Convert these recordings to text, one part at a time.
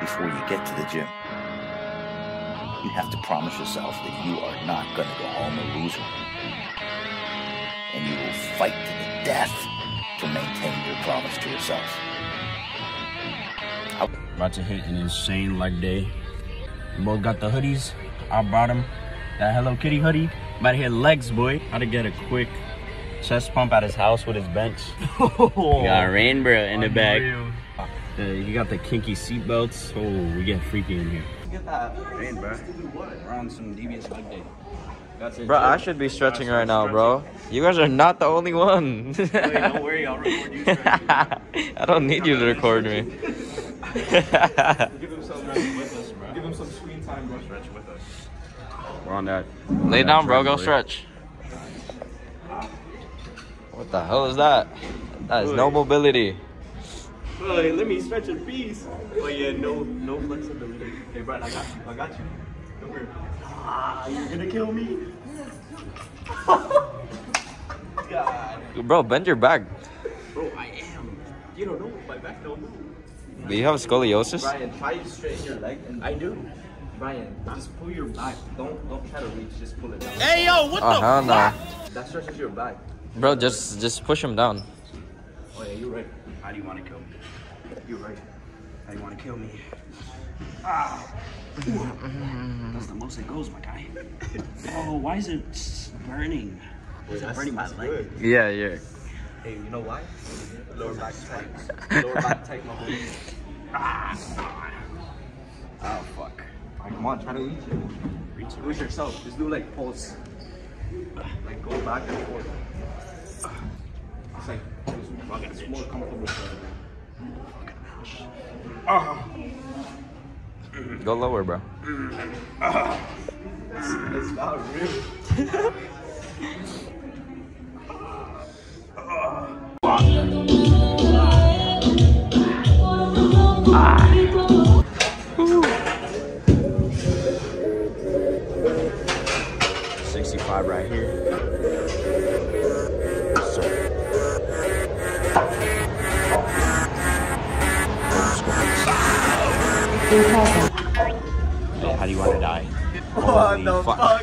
before you get to the gym. You have to promise yourself that you are not going to go home a loser. And you will fight to the death to maintain your promise to yourself. About to hit an insane leg day. We both got the hoodies. I brought him that Hello Kitty hoodie. About to hit legs, boy. How to get a quick chest pump at his house with his bench. We got bro, in the back. Uh, you got the kinky seat belts. Oh, we get freaky in here. Get that. Rain, bro. We're on some devious leg day. That's it. Bro, I should be stretching right now, bro. You guys are not the only one. don't worry, I'll record you I don't need you to record me. Give him some with us, bro. Give him some screen time, bro. Stretch with us. We're on that. Lay down, bro. Go stretch. What the hell is that? That is no mobility. Hey, let me stretch in peace. Oh yeah, no, no flexibility. Hey, Brian, I got you. I got you. Don't worry. Ah, you're gonna kill me. God, Bro, bend your back. bro, I am. You don't know my back don't move. Do you have scoliosis? Brian, try to straighten your leg. And I do. Brian, just pull your back. Don't don't try to reach. Just pull it down. Hey, yo, what Oh hell no. That stretches your back. Bro, just just push him down. Oh yeah, you're right. How do you want to kill me? You're right. How you want to kill me? Ah. That's the most it goes, my guy. Oh, why is it burning? Why is it burning my leg? Yeah, yeah. Hey, you know why? Lower back tight. Lower back tight, my boy. Oh, fuck. Alright, come on, try to reach it. Reach it. Reach yourself. Just do like pulse. Like go back and forth. It's like it's, it's more comfortable for Go lower, bro. It's not real. Sixty-five right here. Hey, how do you want to die? What the fuck. fuck?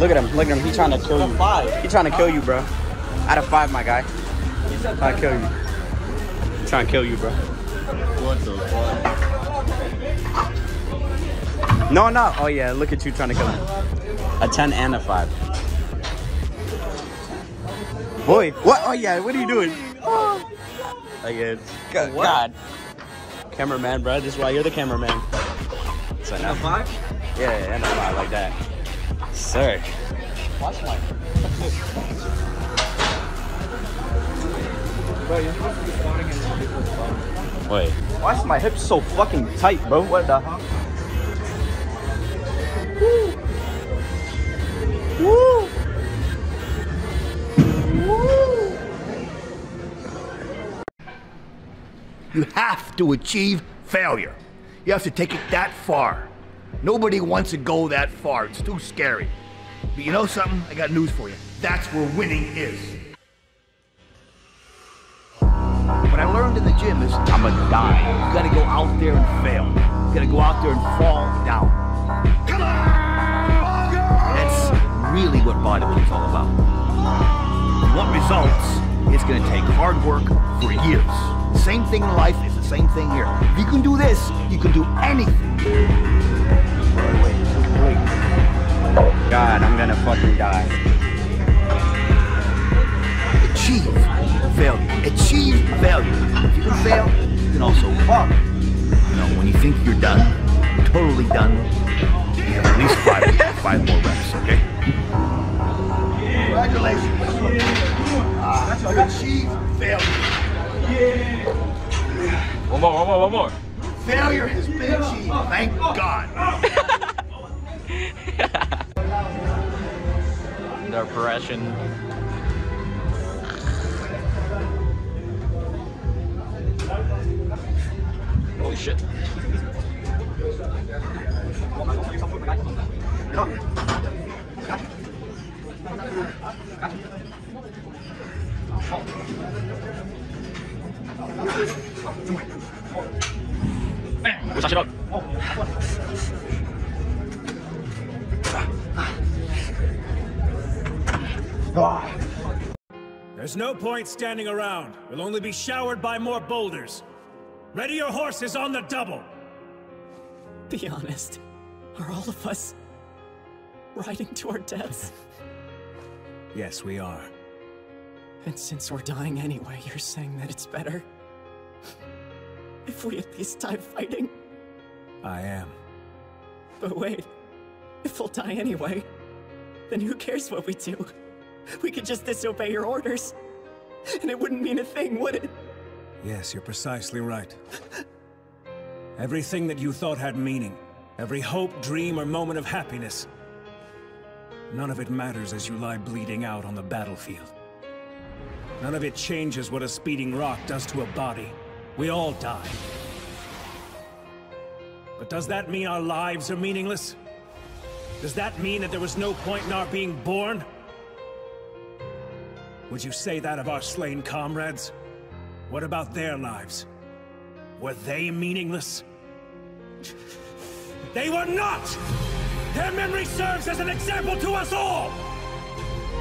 Look at him. Look at him. He trying to kill you. Five. He trying to kill you, bro. Out of five, my guy. Trying to kill you. Trying to kill you, bro. What the fuck? No, no. Oh yeah, look at you trying to kill him. A ten and a five. Boy, what? Oh yeah, what are you doing? Again. God, God. Cameraman, bro. This is why you're the cameraman. So now, Five? yeah, yeah, and a five like that. Sir. Watch my. Bro, you're supposed to be spawning in people's phone. Wait. Why is my hips so fucking tight, bro? What the hell? You have to achieve failure. You have to take it that far. Nobody wants to go that far. It's too scary. But you know something? I got news for you. That's where winning is. What I learned in the gym is I'm gonna die. You gotta go out there and fail. You gotta go out there and fall down. Come on! That's really what bodybuilding's all about. You want results, it's gonna take hard work for years. Same thing in life is the same thing here. If you can do this, you can do anything. God, I'm gonna fucking die. Achieve failure. Achieve failure. If you can fail, you can also fuck. You know, when you think you're done, totally done, you have at least five, five more reps, okay? Congratulations. You achieved failure. One more, one more, one more. Failure has been achieved. Thank God. Oppression. Holy shit. Push that shit up. There's no point standing around. We'll only be showered by more boulders. Ready your horses on the double. Be honest. Are all of us riding to our deaths? Yes, we are. And since we're dying anyway, you're saying that it's better? If we at least die fighting? I am. But wait, if we'll die anyway, then who cares what we do? We could just disobey your orders. And it wouldn't mean a thing, would it? Yes, you're precisely right. Everything that you thought had meaning, every hope, dream, or moment of happiness, none of it matters as you lie bleeding out on the battlefield. None of it changes what a speeding rock does to a body. We all die. But does that mean our lives are meaningless? Does that mean that there was no point in our being born? Would you say that of our slain comrades? What about their lives? Were they meaningless? They were not! Their memory serves as an example to us all!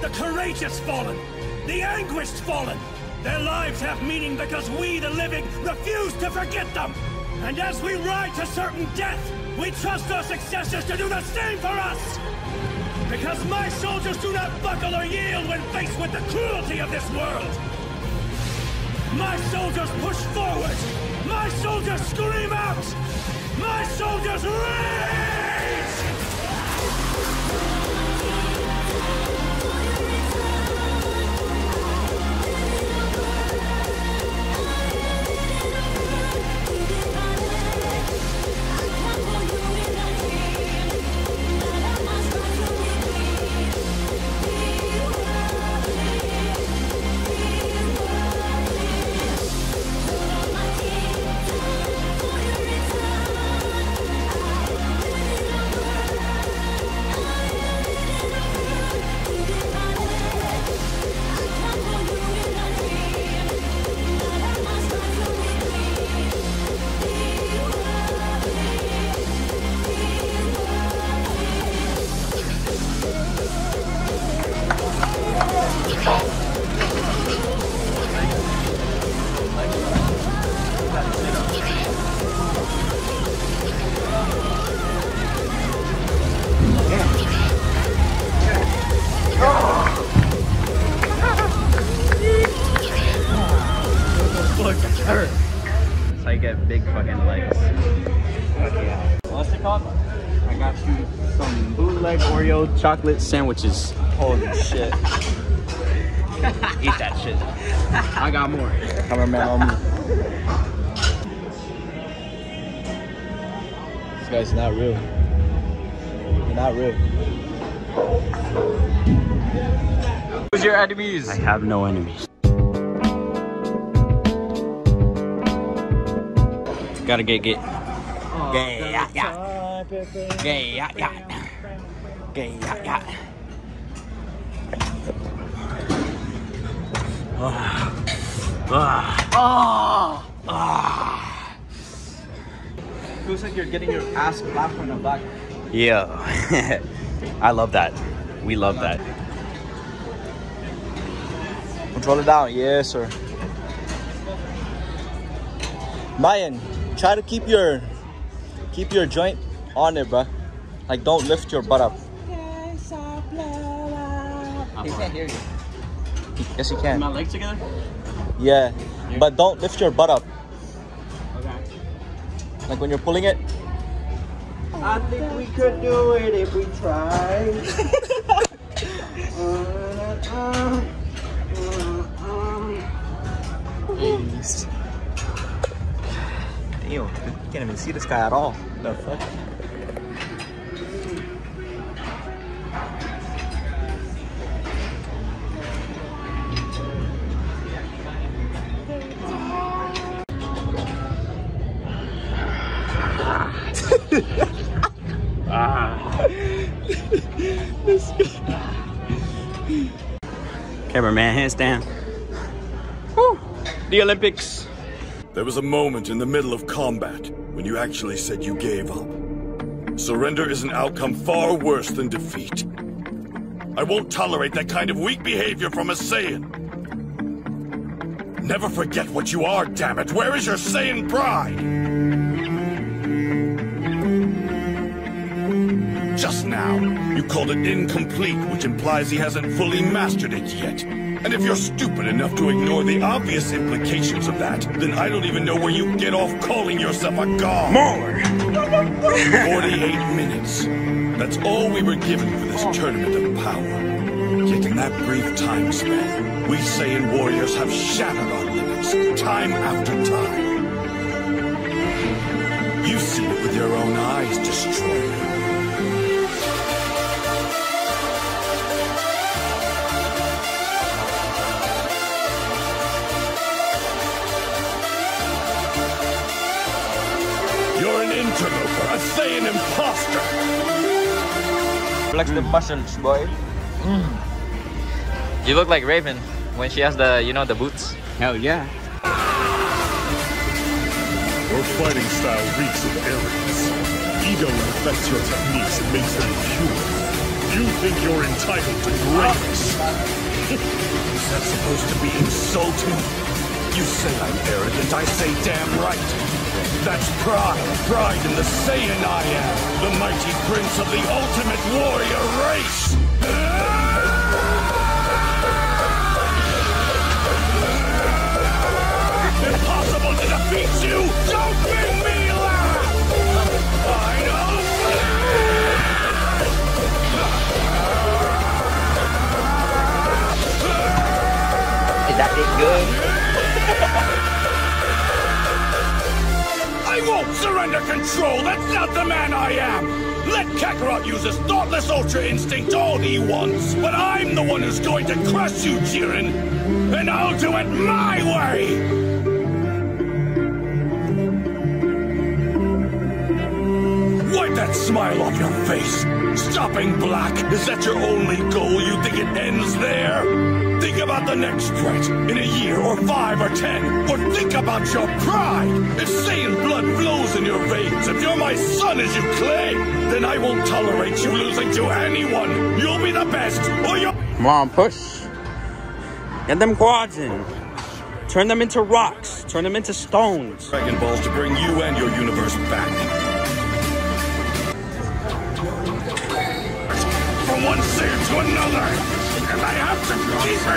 The courageous fallen, the anguished fallen, their lives have meaning because we, the living, refuse to forget them! And as we ride to certain death, we trust our successors to do the same for us! Because my soldiers do not buckle or yield when faced with the cruelty of this world! My soldiers push forward! My soldiers scream out! My soldiers rage! Oreo chocolate sandwiches. Holy shit. Eat that shit. I got more. Cameraman on me. This guy's not real. You're not real. Who's your enemies? I have no enemies. Gotta get get. Oh, yeah, yeah, yeah. Gay yacht yacht. Gay ah. yacht yacht. Feels like you're getting your ass clapped from the back. Yeah. I love that. We love that. Control it down, yes sir. Mayan, try to keep your keep your joint on it, bruh. Like don't lift your butt up. Can't hear you. Yes, you can. My legs together? Yeah, but don't lift your butt up. Okay. Like when you're pulling it. I think we could do it if we tried. Damn, you can't even see this guy at all. The fuck? Cameraman, hands down. The Olympics. There was a moment in the middle of combat when you actually said you gave up. Surrender is an outcome far worse than defeat. I won't tolerate that kind of weak behavior from a Saiyan. Never forget what you are, damn it. Where is your Saiyan pride? Now, you called it incomplete, which implies he hasn't fully mastered it yet. And if you're stupid enough to ignore the obvious implications of that, then I don't even know where you get off calling yourself a god. More! 48 minutes. That's all we were given for this tournament of power. Yet in that brief time span, we Saiyan warriors have shattered our limits, time after time. You've seen it with your own eyes, Destroyer. Flex mm. the muscles, boy. Mm. You look like Raven when she has the, you know, the boots. Hell yeah. Your fighting style reeks of arrogance. Ego infects your techniques and makes them pure. You think you're entitled to greatness. Is that supposed to be insulting? You say I'm arrogant, I say damn right. That's pride. Pride in the Saiyan I am. The mighty prince of the ultimate warrior race. Impossible to defeat you! Don't Kakarot use his thoughtless Ultra Instinct all he wants! But I'm the one who's going to crush you, Jiren! And I'll do it my way! Face! Stopping black! Is that your only goal? You think it ends there? Think about the next threat in a year or five or ten. Or think about your pride. If Saiyan blood flows in your veins, if you're my son as you claim, then I won't tolerate you losing to anyone. You'll be the best, or. Come on, push. Get them quads in. Turn them into rocks. Turn them into stones. Dragon Balls to bring you and your universe back.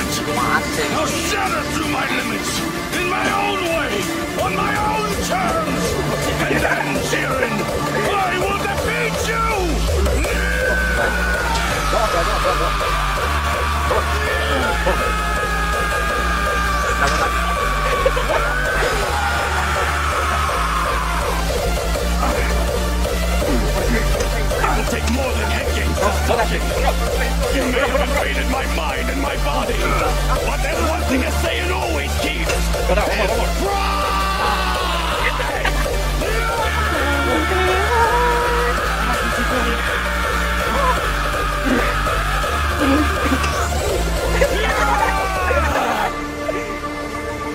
Keep. I'll shatter through my limits, in my own way, on my own terms. And then, Jiren, I will defeat you! You may have invaded my mind and my body. But there's one thing I say and always keep. It's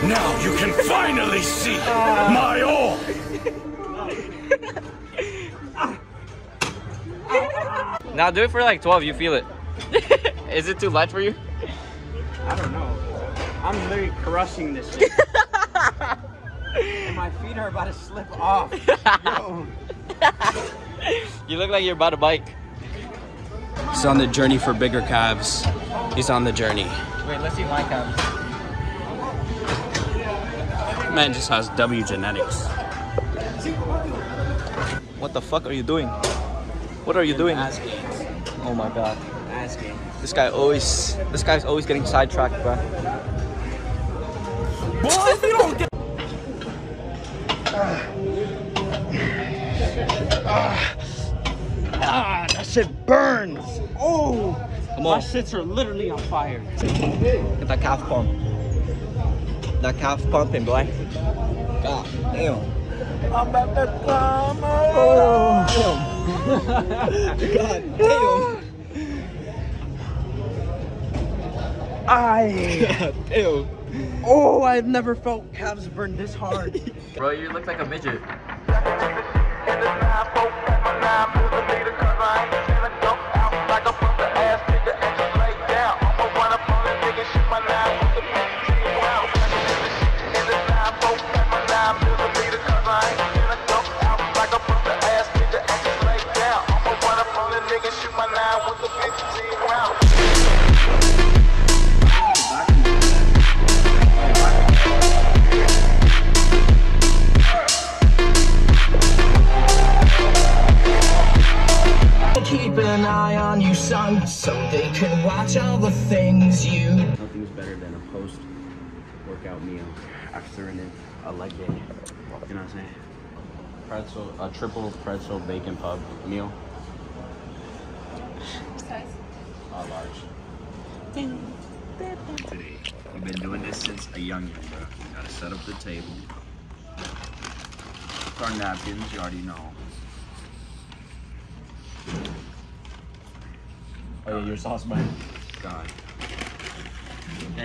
Now you can finally see my. Now do it for like 12. You feel it. Is it too light for you? I don't know. I'm literally crushing this shit. and my feet are about to slip off. You look like you're about to bike. He's on the journey for bigger calves. He's on the journey. Wait, let's see my calves. Man just has W genetics. What the fuck are you doing? What are you doing? Ass gains. Oh my god. Ass gains. This guy always, this guy's always getting sidetracked, bro. What? We don't get. Ah, that shit burns. Oh, Come my on, shits are literally on fire. get that calf pump. That calf pumping, boy. God damn. I'm about to come. Oh. God damn. I. Ew. Oh, I've never felt calves burn this hard. Bro, you look like a midget. Workout meal after an, a leg day. You know what I'm saying? Pretzel, a triple pretzel bacon pub meal. Uh, large. Today, we've been doing this since a young youngin, bro. We gotta set up the table. Our napkins, you already know. Oh yeah, your sauce, man. God.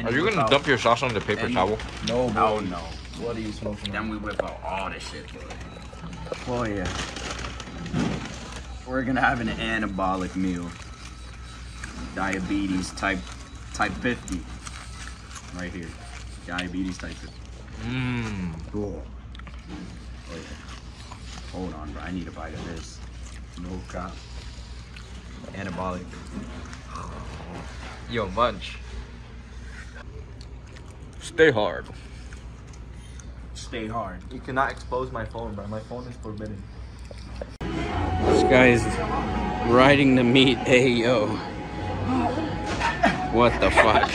Are you gonna dump your sauce on the paper Then- towel? No, no, no. What are you smoking Then we whip out all this shit, bro. Oh yeah. We're gonna have an anabolic meal. Diabetes type type 50. Right here. Diabetes type 50. Mmm. Cool. Oh yeah. Hold on, bro. I need a bite of this. No crap. Anabolic. Yo, munch. Stay hard. Stay hard. You cannot expose my phone, bro. My phone is forbidden. This guy is riding the meat. Hey yo. What the fuck?